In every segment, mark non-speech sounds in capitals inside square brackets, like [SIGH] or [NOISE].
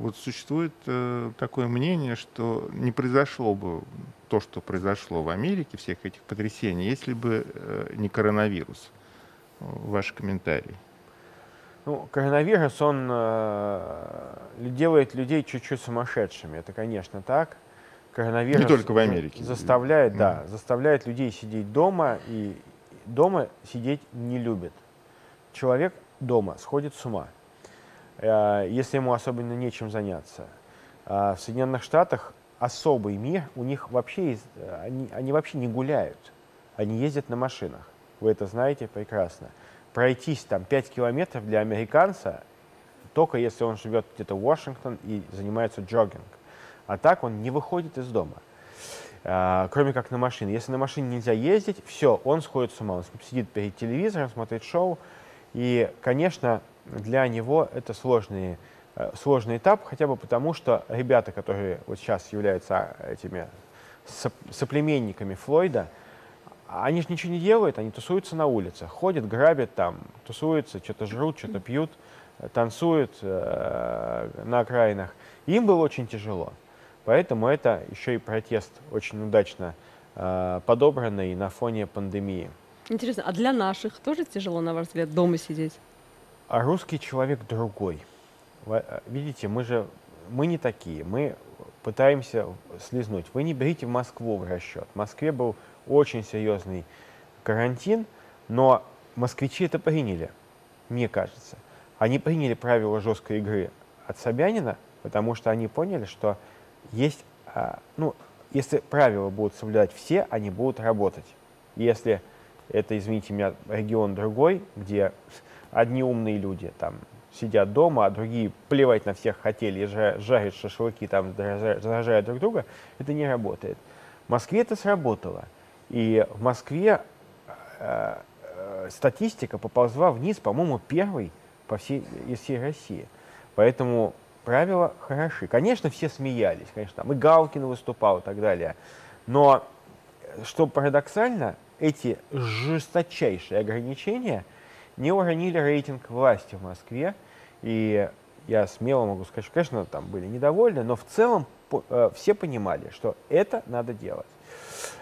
вот существует э, такое мнение, что не произошло бы то, что произошло в Америке, всех этих потрясений, если бы э, не коронавирус. Ваши комментарии. Ну, коронавирус, он э, делает людей чуть-чуть сумасшедшими. Это, конечно, так. Коронавирус не только в Америке. Заставляет, да, заставляет людей сидеть дома, и дома сидеть не любит. Человек дома сходит с ума, если ему особенно нечем заняться. А в Соединенных Штатах особый мир, у них вообще, есть, они, они вообще не гуляют, они ездят на машинах. Вы это знаете прекрасно. Пройтись там 5 километров для американца, только если он живет где-то в Вашингтон и занимается джогинг. А так он не выходит из дома. Кроме как на машине. Если на машине нельзя ездить, все, он сходит с ума. Он сидит перед телевизором, смотрит шоу. И, конечно, для него это сложный, э, сложный этап, хотя бы потому, что ребята, которые вот сейчас являются этими соплеменниками Флойда, они же ничего не делают, они тусуются на улицах, ходят, грабят там, тусуются, что-то жрут, что-то пьют, танцуют э, на окраинах. Им было очень тяжело. Поэтому это еще и протест очень удачно э, подобранный на фоне пандемии. Интересно, а для наших тоже тяжело, на ваш взгляд, дома сидеть? А русский человек другой. Э, видите, мы же мы не такие. Мы пытаемся слизнуть. Вы не берите Москву в расчет. В Москве был очень серьезный карантин, но москвичи это приняли, мне кажется. Они приняли правила жесткой игры от Собянина, потому что они поняли, что есть, а, ну, если правила будут соблюдать все, они будут работать. Если это, извините меня, регион другой, где одни умные люди там сидят дома, а другие плевать на всех хотели, жарят шашлыки, там, заражают друг друга, это не работает. В Москве это сработало. И в Москве э, э, статистика поползла вниз, по-моему, первой по всей, из всей России. Поэтому правила хороши. Конечно, все смеялись, конечно, там и Галкин выступал и так далее. Но, что парадоксально, эти жесточайшие ограничения не уронили рейтинг власти в Москве. И я смело могу сказать, что, конечно, там были недовольны, но в целом э, все понимали, что это надо делать.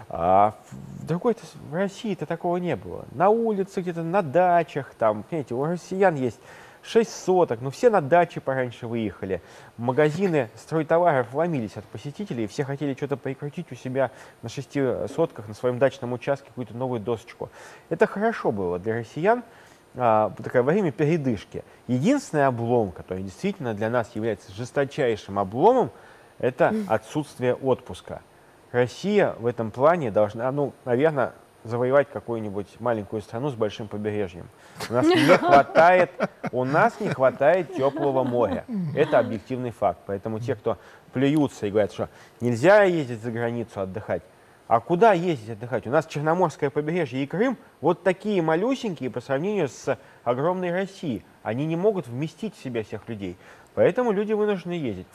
А в другой в России-то такого не было. На улице, где-то на дачах, там, понимаете, у россиян есть 6 соток, ну все на даче пораньше выехали. Магазины стройтоваров ломились от посетителей, все хотели что-то прикрутить у себя на шести сотках, на своем дачном участке какую-то новую досочку. Это хорошо было для россиян, а, такое во время передышки. Единственный облом, который действительно для нас является жесточайшим обломом, это отсутствие отпуска. Россия в этом плане должна, ну, наверное, завоевать какую-нибудь маленькую страну с большим побережьем. У нас не [LAUGHS] хватает, у нас не хватает теплого моря. Это объективный факт. Поэтому те, кто плюются и говорят, что нельзя ездить за границу отдыхать, а куда ездить отдыхать? У нас Черноморское побережье и Крым вот такие малюсенькие по сравнению с огромной Россией. Они не могут вместить в себя всех людей. Поэтому люди вынуждены ездить.